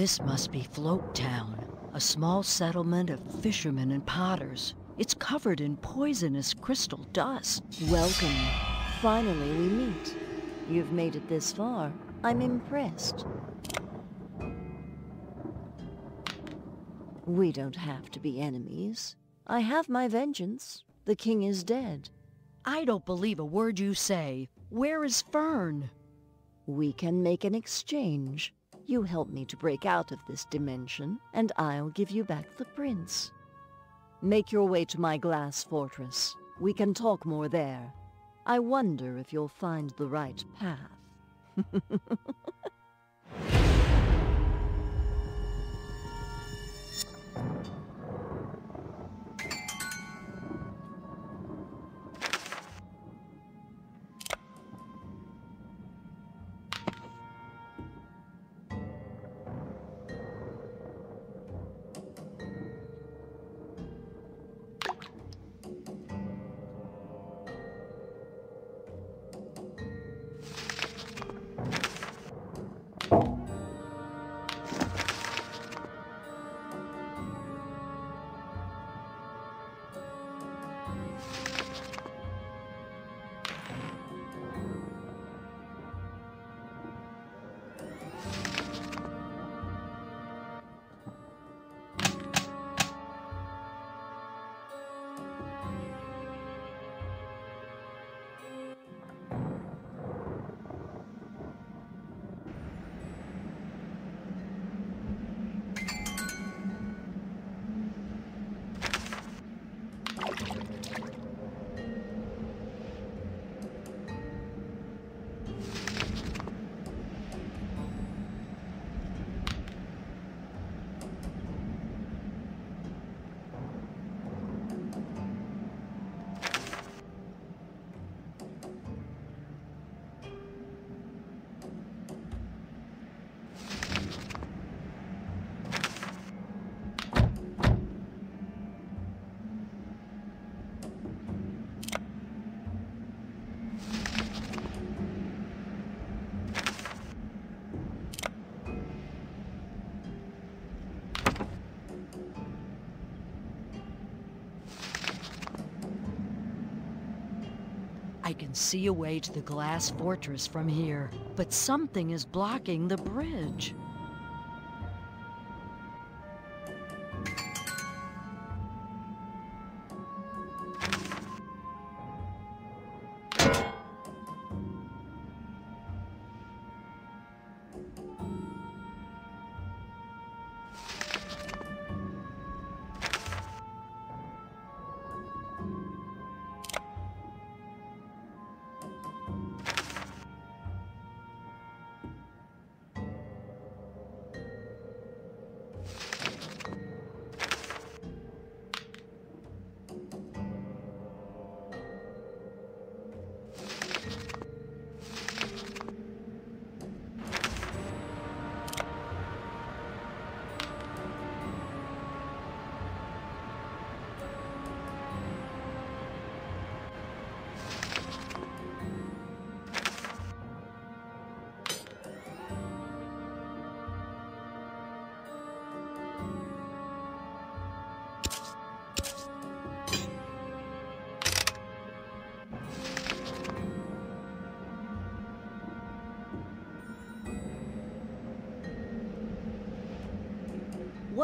This must be Float Town, a small settlement of fishermen and potters. It's covered in poisonous crystal dust. Welcome. Finally, we meet. You've made it this far. I'm impressed. We don't have to be enemies. I have my vengeance. The king is dead. I don't believe a word you say. Where is Fern? We can make an exchange. You help me to break out of this dimension, and I'll give you back the prince. Make your way to my glass fortress. We can talk more there. I wonder if you'll find the right path. can see a way to the glass fortress from here, but something is blocking the bridge.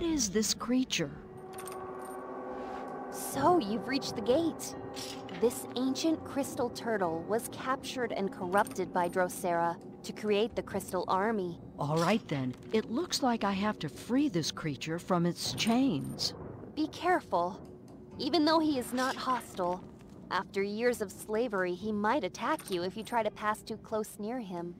What is this creature? So, you've reached the gate. This ancient crystal turtle was captured and corrupted by Drosera to create the Crystal Army. All right then, it looks like I have to free this creature from its chains. Be careful. Even though he is not hostile, after years of slavery, he might attack you if you try to pass too close near him.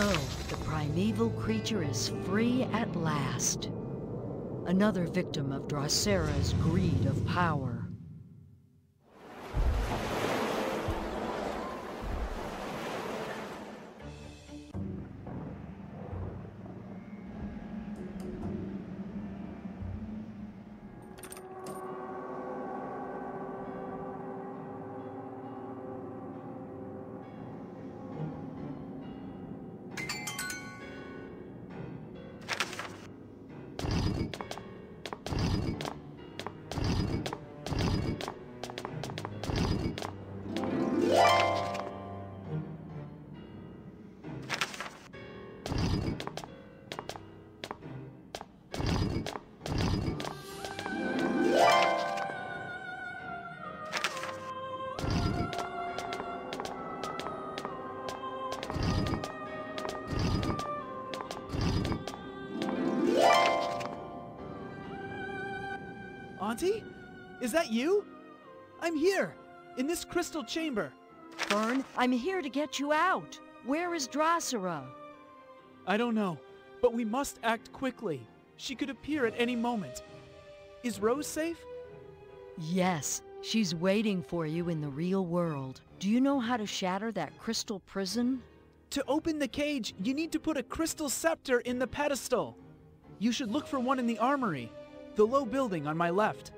So, the primeval creature is free at last. Another victim of Drosera's greed of power. Is that you? I'm here, in this crystal chamber. Fern, I'm here to get you out. Where is Drosera? I don't know, but we must act quickly. She could appear at any moment. Is Rose safe? Yes, she's waiting for you in the real world. Do you know how to shatter that crystal prison? To open the cage, you need to put a crystal scepter in the pedestal. You should look for one in the armory, the low building on my left.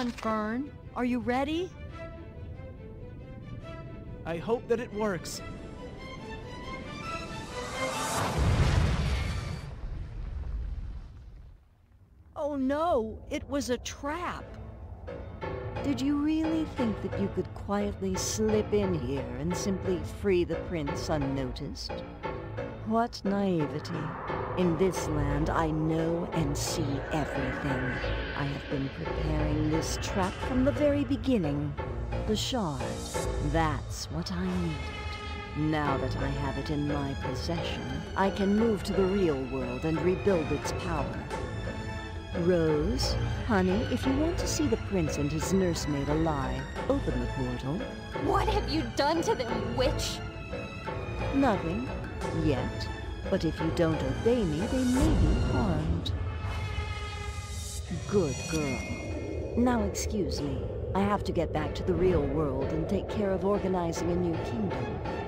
On, Fern. Are you ready? I hope that it works. Oh no, it was a trap. Did you really think that you could quietly slip in here and simply free the prince unnoticed? What naivety. In this land, I know and see everything. I have been preparing this trap from the very beginning. The shard. That's what I needed. Now that I have it in my possession, I can move to the real world and rebuild its power. Rose, honey, if you want to see the prince and his nursemaid alive, open the portal. What have you done to them, witch? Nothing. Yet. But if you don't obey me, they may be harmed. Good girl. Now excuse me. I have to get back to the real world and take care of organizing a new kingdom.